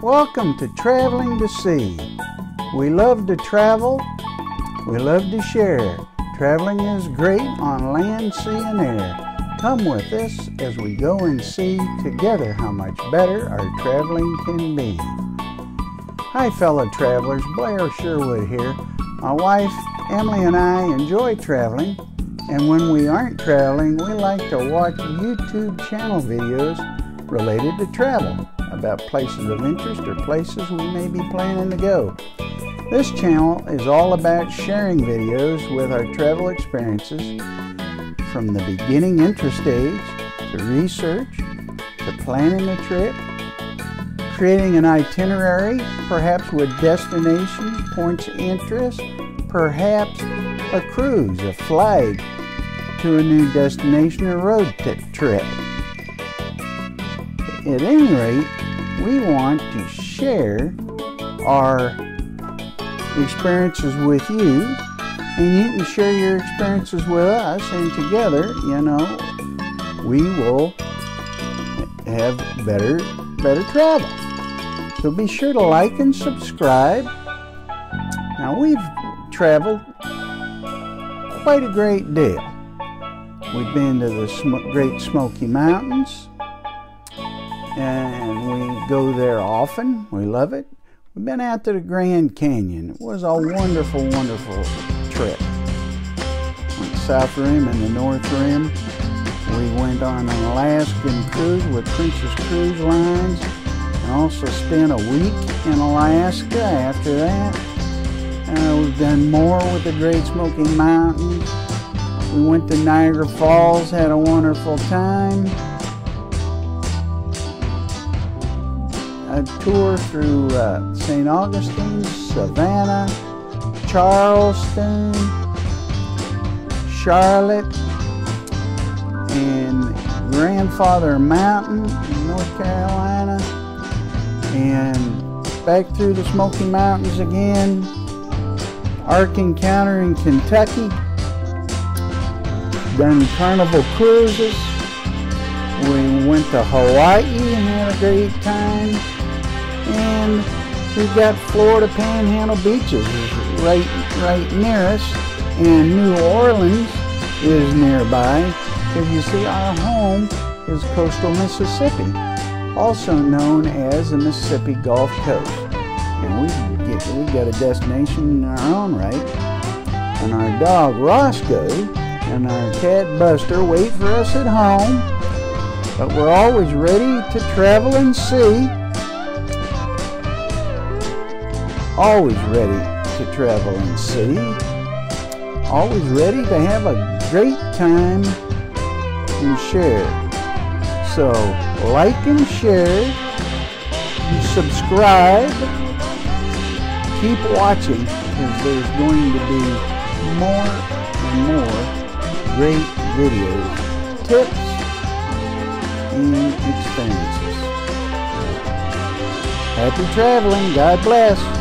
Welcome to Traveling to See. We love to travel, we love to share. Traveling is great on land, sea, and air. Come with us as we go and see together how much better our traveling can be. Hi, fellow travelers. Blair Sherwood here. My wife, Emily, and I enjoy traveling, and when we aren't traveling, we like to watch YouTube channel videos related to travel about places of interest or places we may be planning to go. This channel is all about sharing videos with our travel experiences from the beginning interest stage to research to planning a trip, creating an itinerary, perhaps with destination, points of interest, perhaps a cruise, a flight to a new destination or road trip. At any rate, we want to share our experiences with you, and you can share your experiences with us, and together, you know, we will have better better travel. So be sure to like and subscribe. Now we've traveled quite a great deal. We've been to the Great Smoky Mountains, and we go there often. We love it. We've been out to the Grand Canyon. It was a wonderful, wonderful trip. Went South Rim and the North Rim. We went on an Alaskan cruise with Princess Cruise Lines and also spent a week in Alaska after that. Uh, we've done more with the Great Smoky Mountains. We went to Niagara Falls, had a wonderful time. A tour through uh, St. Augustine, Savannah, Charleston, Charlotte, and Grandfather Mountain in North Carolina, and back through the Smoky Mountains again, Ark Encounter in Kentucky, done Carnival Cruises, we went to Hawaii and had a great time, and we've got Florida Panhandle beaches right right near us, and New Orleans is nearby. As you see, our home is coastal Mississippi, also known as the Mississippi Gulf Coast. And we get we got a destination in our own right. And our dog Roscoe and our cat Buster wait for us at home. But we're always ready to travel and see. Always ready to travel and see. Always ready to have a great time and share. So like and share, subscribe, keep watching because there's going to be more and more great videos, tips, and experiences. Happy traveling. God bless.